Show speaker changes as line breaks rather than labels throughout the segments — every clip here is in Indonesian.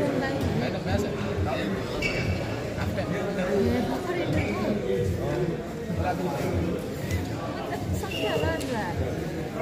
Iya, Sakit lah,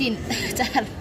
distintas.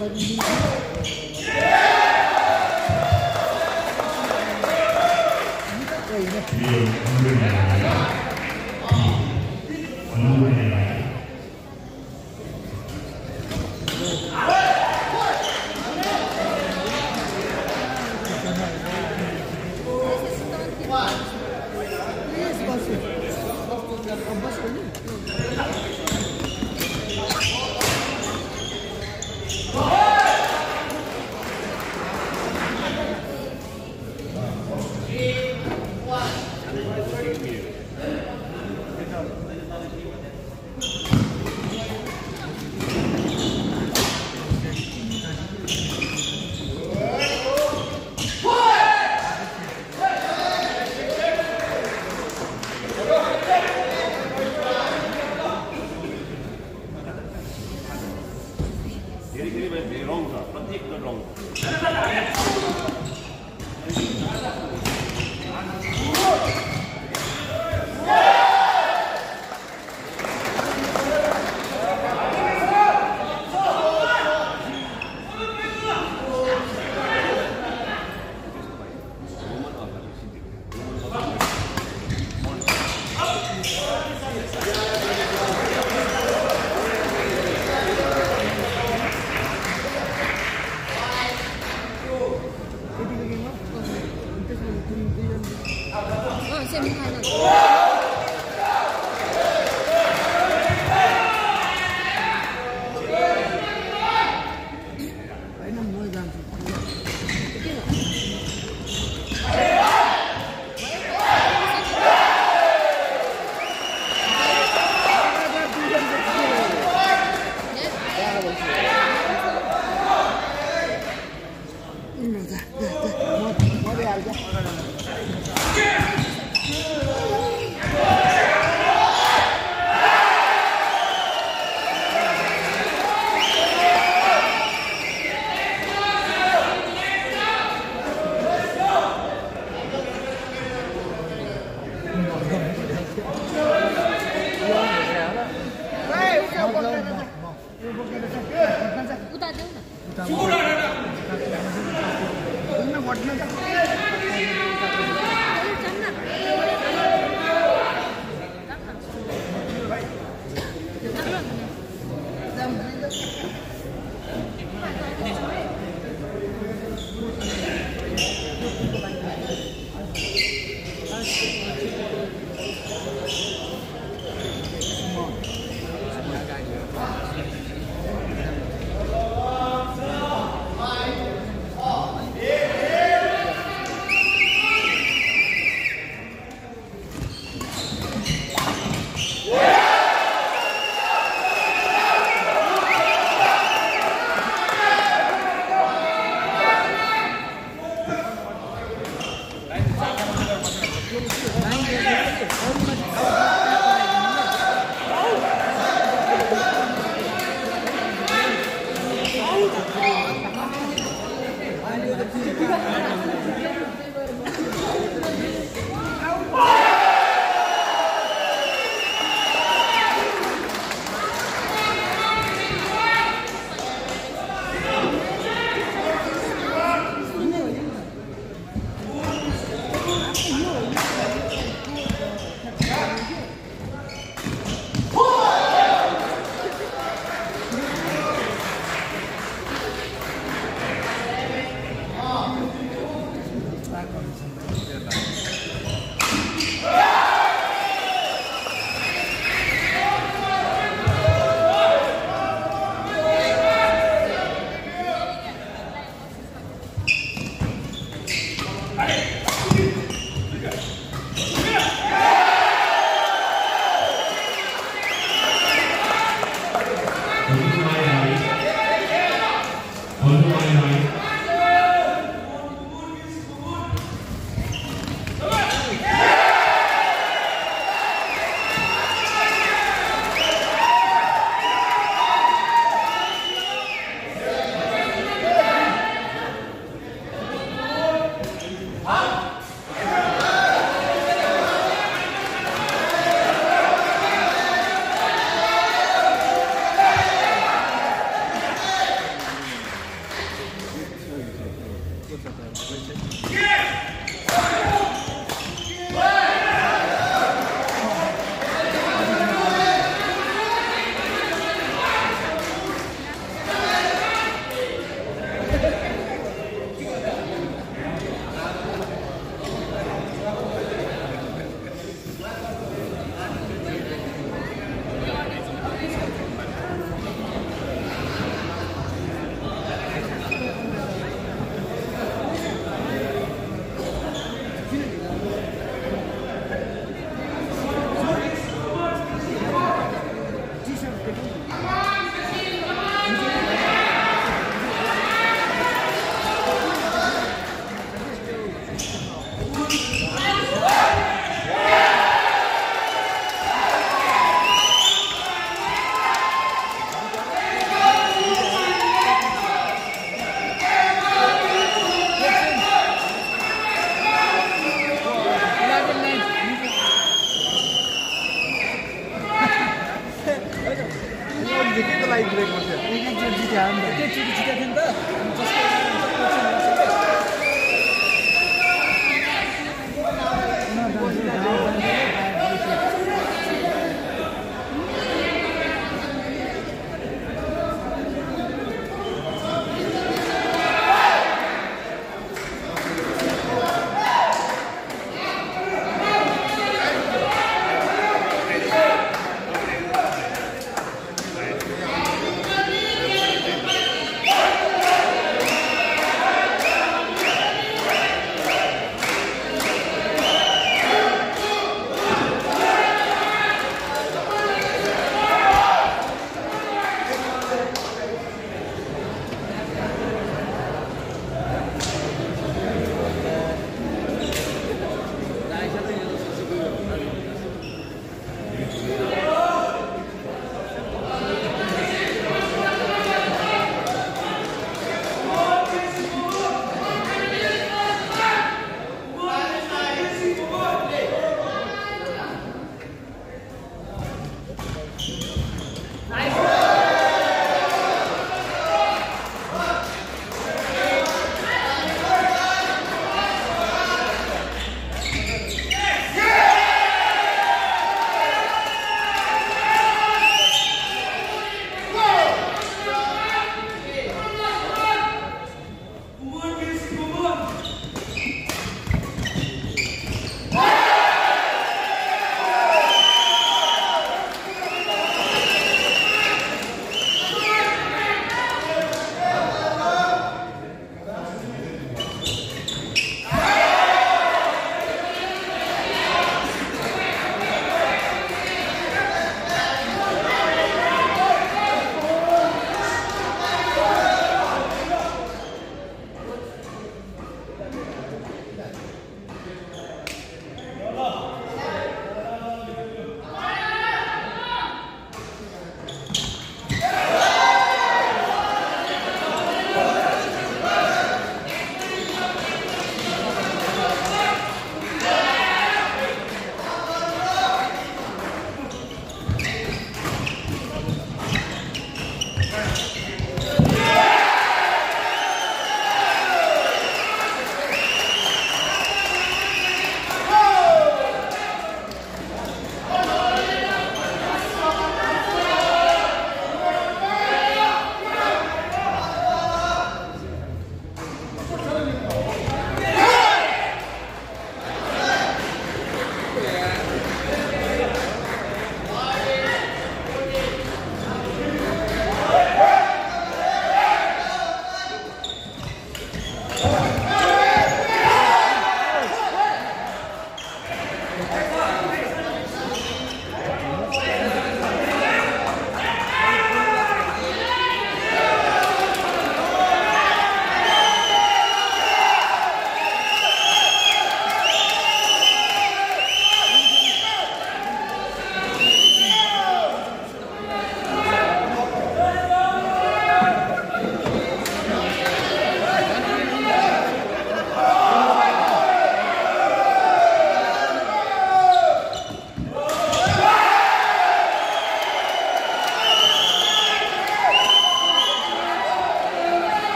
Thank you. よかった